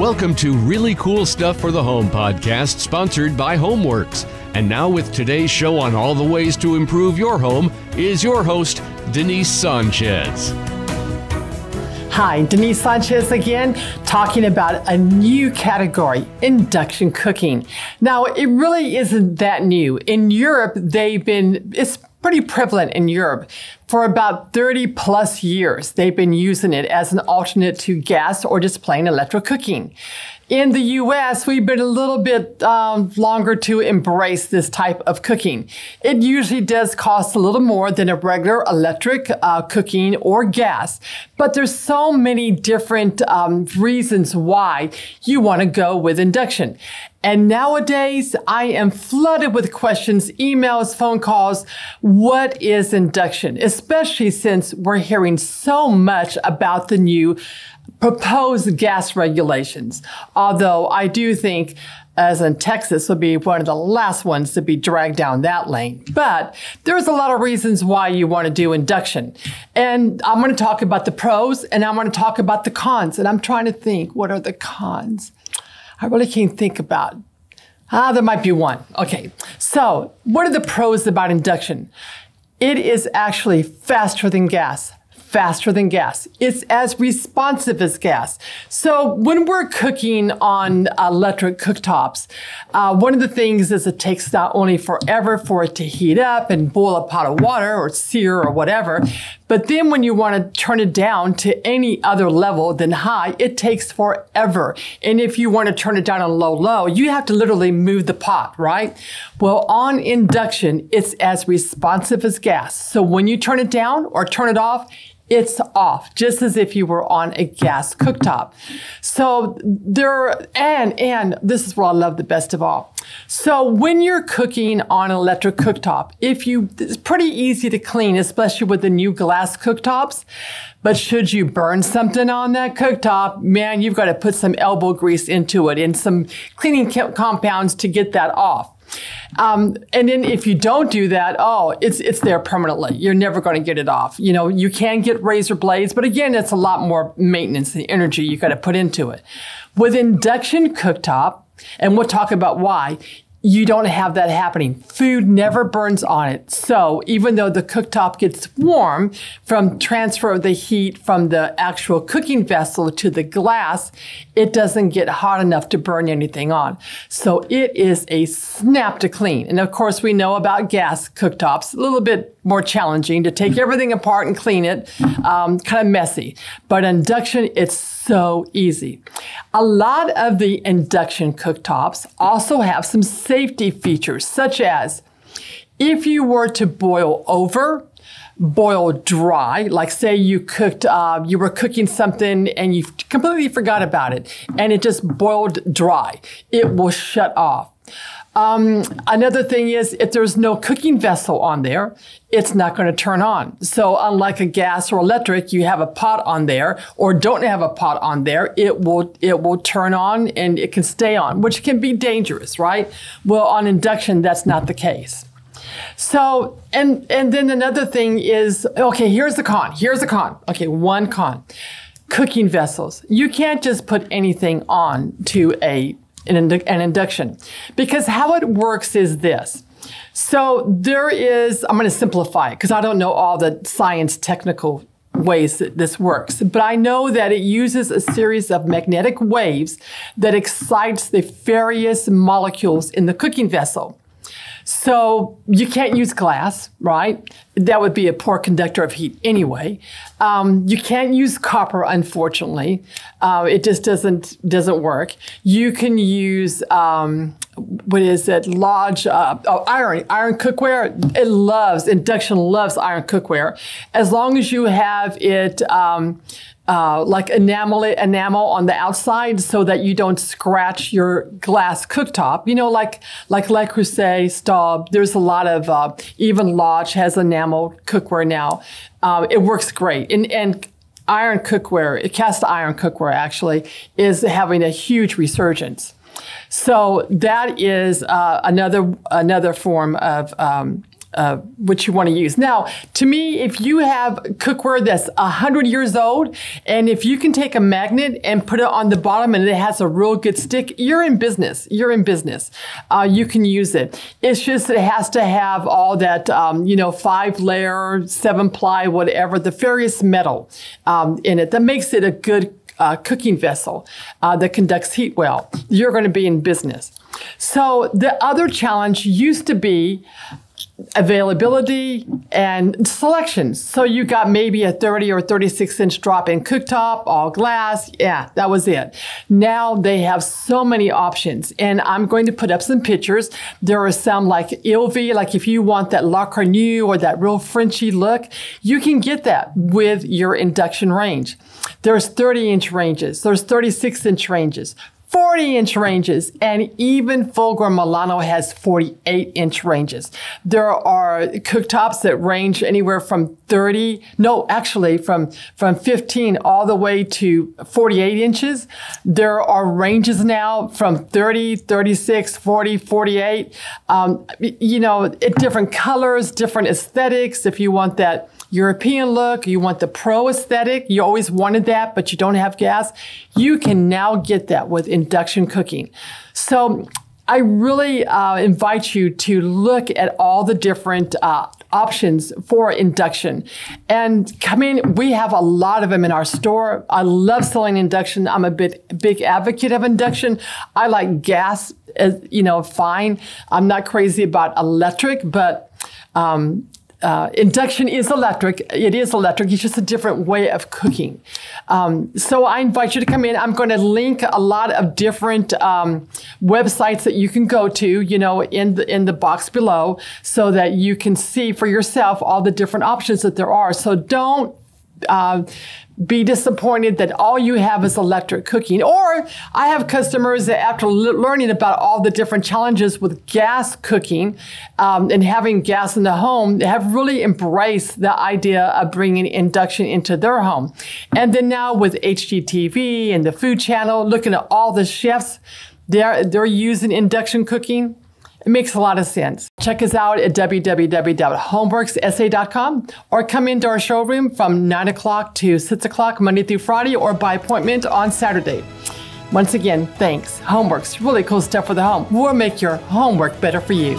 Welcome to Really Cool Stuff for the Home podcast, sponsored by HomeWerks. And now, with today's show on all the ways to improve your home, is your host, Denise Sanchez. Hi, Denise Sanchez again, talking about a new category induction cooking. Now, it really isn't that new. In Europe, they've been, it's pretty prevalent in Europe. For about 30 plus years, they've been using it as an alternate to gas or just plain electric cooking. In the US, we've been a little bit um, longer to embrace this type of cooking. It usually does cost a little more than a regular electric uh, cooking or gas, but there's so many different um, reasons why you want to go with induction. And nowadays, I am flooded with questions, emails, phone calls. What is induction? Especially since we're hearing so much about the new proposed gas regulations. Although I do think as in Texas will be one of the last ones to be dragged down that lane. But there's a lot of reasons why you want to do induction. And I'm going to talk about the pros and I'm going to talk about the cons. And I'm trying to think, what are the cons? I really can't think about. Ah, there might be one. Okay. So what are the pros about induction? It is actually faster than gas faster than gas. It's as responsive as gas. So when we're cooking on electric cooktops, uh, one of the things is it takes not only forever for it to heat up and boil a pot of water or sear or whatever, but then when you want to turn it down to any other level than high, it takes forever. And if you want to turn it down on low, low, you have to literally move the pot, right? Well, on induction, it's as responsive as gas. So when you turn it down or turn it off, it's off, just as if you were on a gas cooktop. So there, and, and this is what I love the best of all. So when you're cooking on an electric cooktop, if you, it's pretty easy to clean, especially with the new glass cooktops. But should you burn something on that cooktop, man, you've got to put some elbow grease into it and some cleaning compounds to get that off. Um, and then if you don't do that, oh, it's it's there permanently. You're never going to get it off. You know, you can get razor blades, but again, it's a lot more maintenance and energy you got to put into it. With induction cooktop, and we'll talk about why you don't have that happening. Food never burns on it. So even though the cooktop gets warm from transfer of the heat from the actual cooking vessel to the glass, it doesn't get hot enough to burn anything on. So it is a snap to clean. And of course, we know about gas cooktops, a little bit more challenging to take everything apart and clean it, um, kind of messy. But induction, it's so easy. A lot of the induction cooktops also have some safety features, such as if you were to boil over, boil dry, like say you cooked, uh, you were cooking something and you completely forgot about it and it just boiled dry, it will shut off. Um, another thing is if there's no cooking vessel on there, it's not going to turn on. So unlike a gas or electric, you have a pot on there or don't have a pot on there, it will, it will turn on and it can stay on, which can be dangerous, right? Well, on induction, that's not the case. So, and, and then another thing is, okay, here's the con. Here's the con. Okay, one con. Cooking vessels. You can't just put anything on to a an, an induction. Because how it works is this. So there is, I'm going to simplify it because I don't know all the science technical ways that this works. But I know that it uses a series of magnetic waves that excites the various molecules in the cooking vessel. So you can't use glass, right? That would be a poor conductor of heat anyway. Um, you can't use copper, unfortunately. Uh, it just doesn't doesn't work. You can use um, what is it? Lodge uh, oh, iron iron cookware. It loves induction loves iron cookware, as long as you have it. Um, uh, like enamel enamel on the outside so that you don't scratch your glass cooktop. You know, like like Le Creuset, Staub. There's a lot of uh, even Lodge has enamel cookware now. Uh, it works great, and and iron cookware, cast iron cookware actually is having a huge resurgence. So that is uh, another another form of um, uh, what you want to use. Now, to me, if you have cookware that's 100 years old, and if you can take a magnet and put it on the bottom and it has a real good stick, you're in business. You're in business. Uh, you can use it. It's just it has to have all that, um, you know, five layer, seven ply, whatever, the ferrous metal um, in it that makes it a good uh, cooking vessel uh, that conducts heat well. You're going to be in business. So the other challenge used to be availability and selection. So you got maybe a 30 or 36 inch drop in cooktop, all glass. Yeah, that was it. Now they have so many options and I'm going to put up some pictures. There are some like ILVE, like if you want that La Cornue or that real Frenchy look, you can get that with your induction range. There's 30 inch ranges. There's 36 inch ranges. 40 inch ranges, and even Fulgor Milano has 48 inch ranges. There are cooktops that range anywhere from 30, no, actually from, from 15 all the way to 48 inches. There are ranges now from 30, 36, 40, 48. Um, you know, different colors, different aesthetics. If you want that European look, you want the pro aesthetic, you always wanted that, but you don't have gas, you can now get that with induction cooking. So I really uh, invite you to look at all the different uh, options for induction and come in. We have a lot of them in our store. I love selling induction. I'm a bit big advocate of induction. I like gas, as, you know, fine. I'm not crazy about electric, but um, uh, induction is electric. It is electric. It's just a different way of cooking. Um, so I invite you to come in. I'm going to link a lot of different um, websites that you can go to, you know, in the in the box below, so that you can see for yourself all the different options that there are. So don't uh, be disappointed that all you have is electric cooking. Or I have customers that after learning about all the different challenges with gas cooking um, and having gas in the home, have really embraced the idea of bringing induction into their home. And then now with HGTV and the food channel, looking at all the chefs, they're, they're using induction cooking. It makes a lot of sense. Check us out at www.homewerkssa.com or come into our showroom from 9 o'clock to 6 o'clock Monday through Friday or by appointment on Saturday. Once again, thanks. HomeWerks, really cool stuff for the home. We'll make your homework better for you.